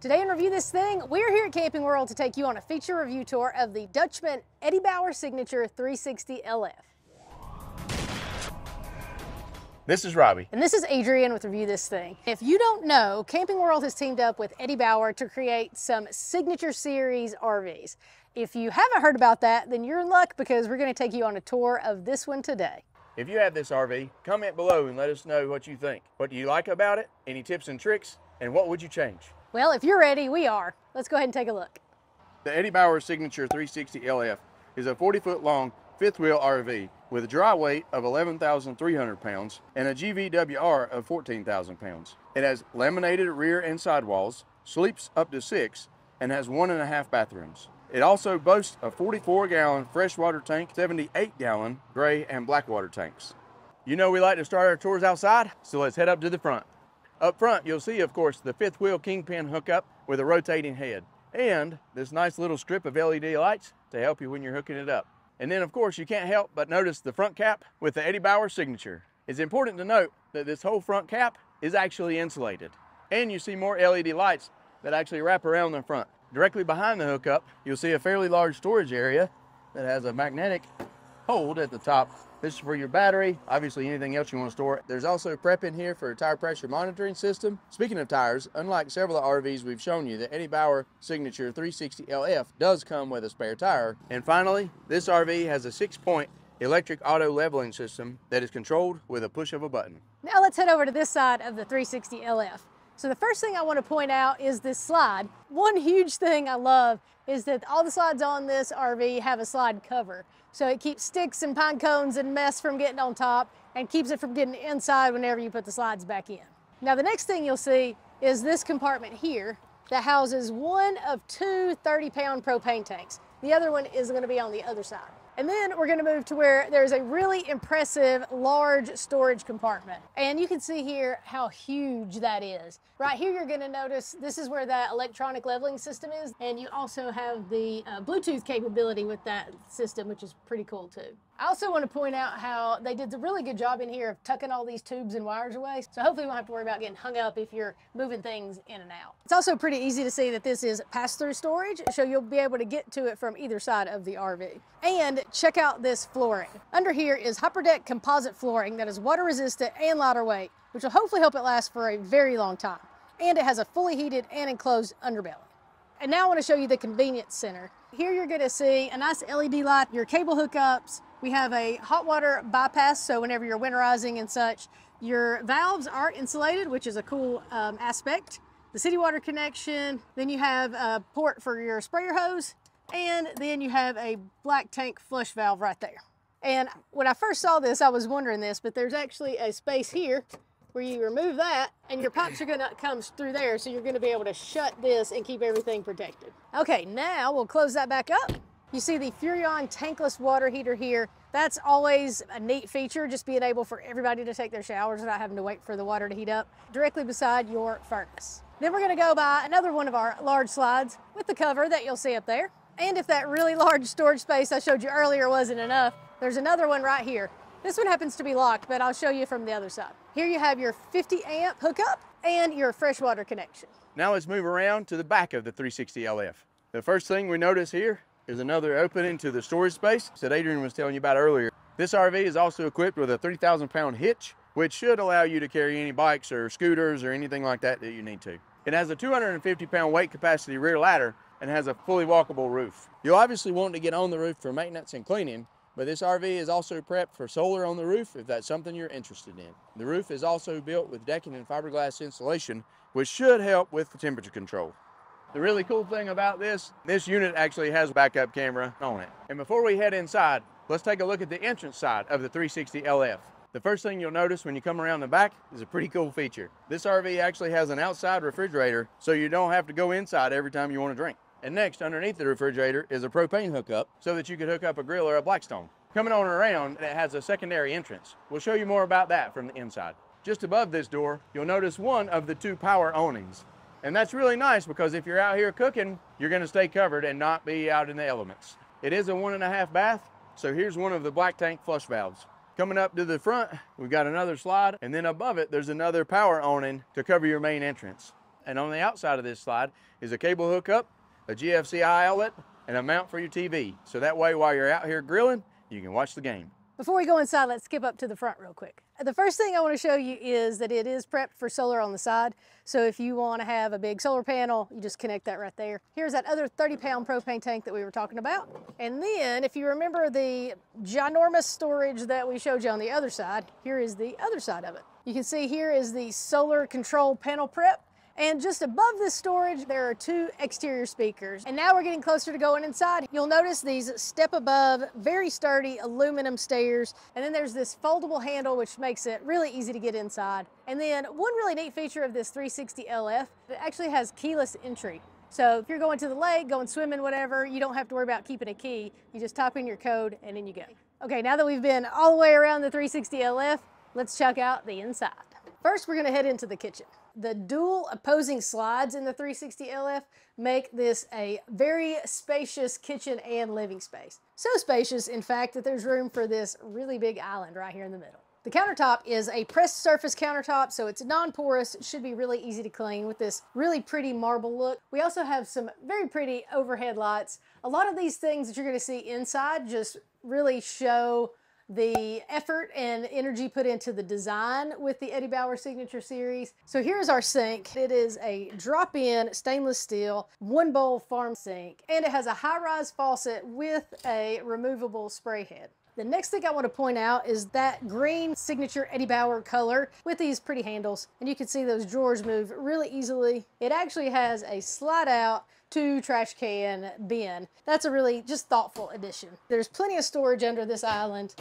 Today in Review This Thing, we're here at Camping World to take you on a feature review tour of the Dutchmen Eddie Bauer Signature 360 LF. This is Robbie. And this is Adrian with Review This Thing. If you don't know, Camping World has teamed up with Eddie Bauer to create some Signature Series RVs. If you haven't heard about that, then you're in luck because we're going to take you on a tour of this one today. If you have this RV, comment below and let us know what you think. What do you like about it? Any tips and tricks? And what would you change? Well, if you're ready, we are. Let's go ahead and take a look. The Eddie Bauer Signature 360 LF is a 40 foot long fifth wheel RV with a dry weight of 11,300 pounds and a GVWR of 14,000 pounds. It has laminated rear and side walls, sleeps up to six, and has one and a half bathrooms. It also boasts a 44 gallon freshwater tank, 78 gallon gray and black water tanks. You know we like to start our tours outside, so let's head up to the front. Up front, you'll see, of course, the fifth wheel kingpin hookup with a rotating head and this nice little strip of LED lights to help you when you're hooking it up. And then, of course, you can't help but notice the front cap with the Eddie Bauer signature. It's important to note that this whole front cap is actually insulated. And you see more LED lights that actually wrap around the front. Directly behind the hookup, you'll see a fairly large storage area that has a magnetic hold at the top. This is for your battery, obviously anything else you want to store. There's also prep in here for a tire pressure monitoring system. Speaking of tires, unlike several of the RVs we've shown you, the Eddie Bauer Signature 360 LF does come with a spare tire. And finally, this RV has a six-point electric auto leveling system that is controlled with a push of a button. Now let's head over to this side of the 360 LF. So the first thing I want to point out is this slide. One huge thing I love is that all the slides on this RV have a slide cover. So it keeps sticks and pine cones and mess from getting on top and keeps it from getting inside whenever you put the slides back in. Now the next thing you'll see is this compartment here that houses one of two 30 pound propane tanks. The other one is gonna be on the other side. And then we're gonna move to where there's a really impressive large storage compartment. And you can see here how huge that is. Right here, you're gonna notice this is where that electronic leveling system is. And you also have the uh, Bluetooth capability with that system, which is pretty cool too. I also want to point out how they did a really good job in here of tucking all these tubes and wires away. So hopefully you won't have to worry about getting hung up if you're moving things in and out. It's also pretty easy to see that this is pass-through storage, so you'll be able to get to it from either side of the RV. And check out this flooring. Under here is Hyperdeck composite flooring that is water resistant and lighter weight, which will hopefully help it last for a very long time. And it has a fully heated and enclosed underbelly. And now I want to show you the convenience center. Here you're going to see a nice LED light, your cable hookups, we have a hot water bypass, so whenever you're winterizing and such, your valves aren't insulated, which is a cool um, aspect. The city water connection, then you have a port for your sprayer hose, and then you have a black tank flush valve right there. And when I first saw this, I was wondering this, but there's actually a space here where you remove that and your pipes are gonna come through there, so you're gonna be able to shut this and keep everything protected. Okay, now we'll close that back up you see the Furrion tankless water heater here. That's always a neat feature, just being able for everybody to take their showers without having to wait for the water to heat up directly beside your furnace. Then we're gonna go by another one of our large slides with the cover that you'll see up there. And if that really large storage space I showed you earlier wasn't enough, there's another one right here. This one happens to be locked, but I'll show you from the other side. Here you have your 50 amp hookup and your freshwater connection. Now let's move around to the back of the 360 LF. The first thing we notice here is another opening to the storage space that Adrian was telling you about earlier. This RV is also equipped with a 3,000 pound hitch, which should allow you to carry any bikes or scooters or anything like that that you need to. It has a 250 pound weight capacity rear ladder and has a fully walkable roof. You'll obviously want to get on the roof for maintenance and cleaning, but this RV is also prepped for solar on the roof if that's something you're interested in. The roof is also built with decking and fiberglass insulation, which should help with the temperature control. The really cool thing about this, this unit actually has a backup camera on it. And before we head inside, let's take a look at the entrance side of the 360 LF. The first thing you'll notice when you come around the back is a pretty cool feature. This RV actually has an outside refrigerator, so you don't have to go inside every time you want to drink. And next, underneath the refrigerator is a propane hookup so that you could hook up a grill or a Blackstone. Coming on around, it has a secondary entrance. We'll show you more about that from the inside. Just above this door, you'll notice one of the two power awnings. And that's really nice because if you're out here cooking, you're gonna stay covered and not be out in the elements. It is a one and a half bath, so here's one of the black tank flush valves. Coming up to the front, we've got another slide, and then above it, there's another power awning to cover your main entrance. and on the outside of this slide is a cable hookup, a GFCI outlet, and a mount for your TV. So that way while you're out here grilling, you can watch the game. Before we go inside, let's skip up to the front real quick. The first thing I want to show you is that it is prepped for solar on the side. So if you want to have a big solar panel, you just connect that right there. Here's that other 30 pound propane tank that we were talking about. And then if you remember the ginormous storage that we showed you on the other side, here is the other side of it. You can see here is the solar control panel prep. And just above this storage, there are two exterior speakers. And now we're getting closer to going inside. You'll notice these step above, very sturdy aluminum stairs. And then there's this foldable handle, which makes it really easy to get inside. And then one really neat feature of this 360 LF, it actually has keyless entry. So if you're going to the lake, going swimming, whatever, you don't have to worry about keeping a key. You just type in your code and then you go. Okay, now that we've been all the way around the 360 LF, let's check out the inside. First, we're gonna head into the kitchen. The dual opposing slides in the 360 LF make this a very spacious kitchen and living space. So spacious, in fact, that there's room for this really big island right here in the middle. The countertop is a pressed surface countertop, so it's non-porous. It should be really easy to clean with this really pretty marble look. We also have some very pretty overhead lights. A lot of these things that you're gonna see inside just really show the effort and energy put into the design with the Eddie Bauer Signature Series. So here's our sink. It is a drop-in stainless steel one bowl farm sink and it has a high-rise faucet with a removable spray head. The next thing I want to point out is that green signature Eddie Bauer color with these pretty handles. And you can see those drawers move really easily. It actually has a slide out two trash can bin. That's a really just thoughtful addition. There's plenty of storage under this island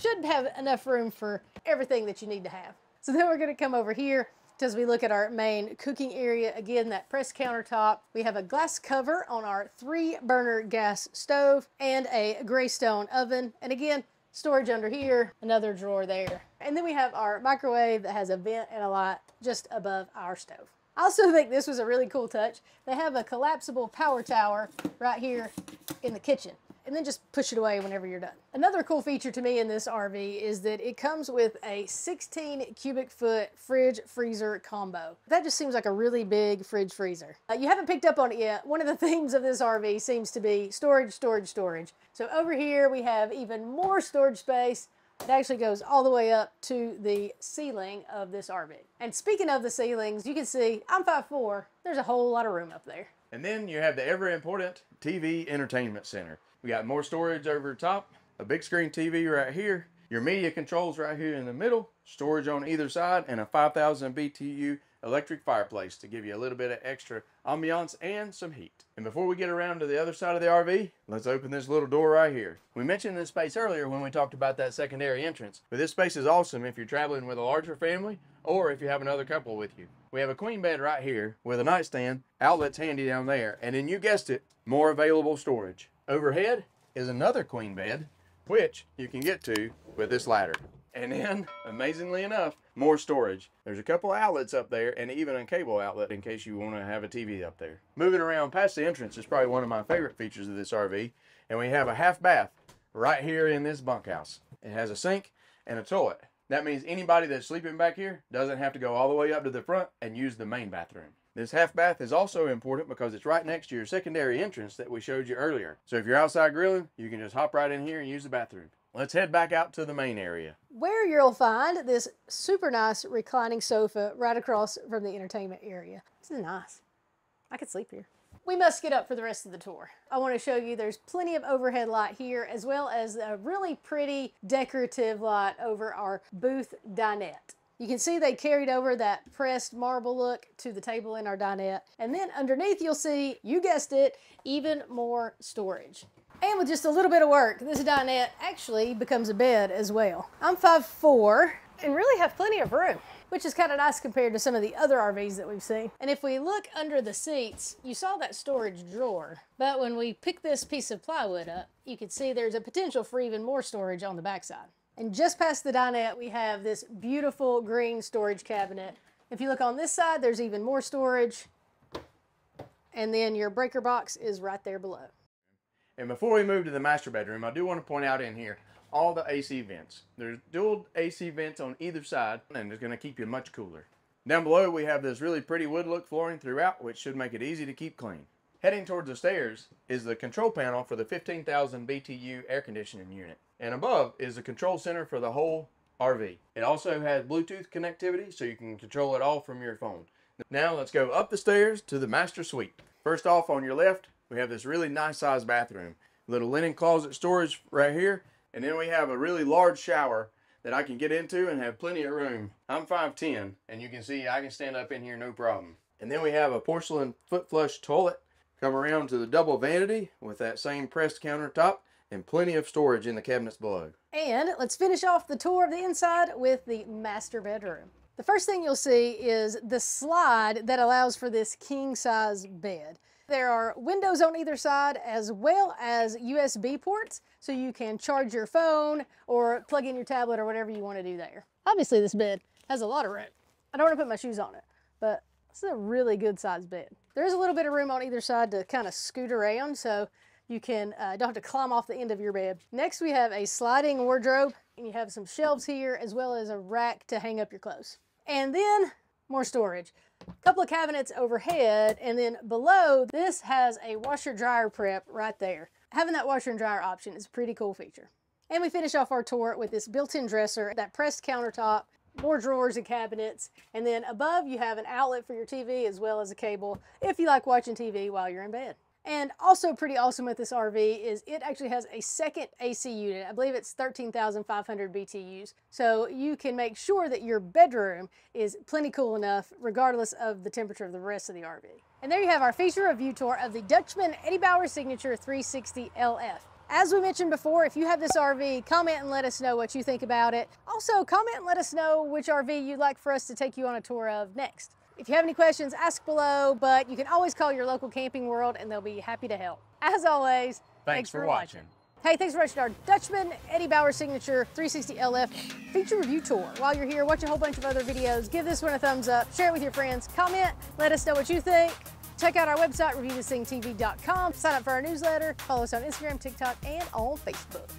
should have enough room for everything that you need to have. So then we're gonna come over here as we look at our main cooking area. Again, that press countertop. We have a glass cover on our three burner gas stove and a Greystone oven. And again, storage under here, another drawer there. And then we have our microwave that has a vent and a light just above our stove. I also think this was a really cool touch. They have a collapsible power tower right here in the kitchen and then just push it away whenever you're done. Another cool feature to me in this RV is that it comes with a 16 cubic foot fridge freezer combo. That just seems like a really big fridge freezer. Uh, you haven't picked up on it yet. One of the themes of this RV seems to be storage, storage, storage. So over here we have even more storage space. It actually goes all the way up to the ceiling of this RV. And speaking of the ceilings, you can see I'm 5'4". There's a whole lot of room up there. And then you have the ever important TV entertainment center. We got more storage over top, a big screen TV right here, your media controls right here in the middle, storage on either side, and a 5000 BTU electric fireplace to give you a little bit of extra ambiance and some heat. And before we get around to the other side of the RV, let's open this little door right here. We mentioned this space earlier when we talked about that secondary entrance, but this space is awesome if you're traveling with a larger family or if you have another couple with you. We have a queen bed right here with a nightstand, outlets handy down there, and then you guessed it, more available storage. Overhead is another queen bed, which you can get to with this ladder. And then, amazingly enough, more storage. There's a couple outlets up there and even a cable outlet in case you want to have a TV up there. Moving around past the entrance is probably one of my favorite features of this RV. And we have a half bath right here in this bunkhouse. It has a sink and a toilet. That means anybody that's sleeping back here doesn't have to go all the way up to the front and use the main bathroom. This half bath is also important because it's right next to your secondary entrance that we showed you earlier. So if you're outside grilling, you can just hop right in here and use the bathroom. Let's head back out to the main area. Where you'll find this super nice reclining sofa right across from the entertainment area. This is nice. I could sleep here. We must get up for the rest of the tour. I want to show you there's plenty of overhead light here as well as a really pretty decorative light over our booth dinette. You can see they carried over that pressed marble look to the table in our dinette. And then underneath you'll see, you guessed it, even more storage. And with just a little bit of work, this dinette actually becomes a bed as well. I'm 5'4", and really have plenty of room, which is kind of nice compared to some of the other RVs that we've seen. And if we look under the seats, you saw that storage drawer, but when we pick this piece of plywood up, you can see there's a potential for even more storage on the backside. And just past the dinette, we have this beautiful green storage cabinet. If you look on this side, there's even more storage. And then your breaker box is right there below. And before we move to the master bedroom, I do want to point out in here all the AC vents. There's dual AC vents on either side, and it's going to keep you much cooler. Down below, we have this really pretty wood look flooring throughout, which should make it easy to keep clean. Heading towards the stairs is the control panel for the 15,000 BTU air conditioning unit. And above is the control center for the whole RV. It also has Bluetooth connectivity, so you can control it all from your phone. Now let's go up the stairs to the master suite. First off, on your left, we have this really nice sized bathroom. Little linen closet storage right here. And then we have a really large shower that I can get into and have plenty of room. I'm 5'10", and you can see I can stand up in here no problem. And then we have a porcelain foot flush toilet. Come around to the double vanity with that same pressed countertop and plenty of storage in the cabinets below. And let's finish off the tour of the inside with the master bedroom. The first thing you'll see is the slide that allows for this king size bed. There are windows on either side as well as USB ports so you can charge your phone or plug in your tablet or whatever you want to do there. Obviously this bed has a lot of room. I don't want to put my shoes on it, but this is a really good sized bed. There is a little bit of room on either side to kind of scoot around so you can uh, don't have to climb off the end of your bed. Next we have a sliding wardrobe and you have some shelves here as well as a rack to hang up your clothes. And then more storage. Couple of cabinets overhead, and then below, this has a washer dryer prep right there. Having that washer and dryer option is a pretty cool feature. And we finish off our tour with this built-in dresser, that pressed countertop, more drawers and cabinets, and then above you have an outlet for your TV as well as a cable if you like watching TV while you're in bed. And also pretty awesome with this RV is it actually has a second AC unit. I believe it's 13,500 BTUs. So you can make sure that your bedroom is plenty cool enough regardless of the temperature of the rest of the RV. And there you have our feature review tour of the Dutchmen Eddie Bauer Signature 360 LF. As we mentioned before, if you have this RV, comment and let us know what you think about it. Also, comment and let us know which RV you'd like for us to take you on a tour of next. If you have any questions, ask below, but you can always call your local Camping World and they'll be happy to help. As always, thanks, thanks for, for watching. watching. Hey, thanks for watching our Dutchmen Eddie Bauer Signature 360 LF feature review tour. While you're here, watch a whole bunch of other videos. Give this one a thumbs up, share it with your friends, comment, let us know what you think. Check out our website, reviewthisthingtv.com. Sign up for our newsletter. Follow us on Instagram, TikTok, and on Facebook.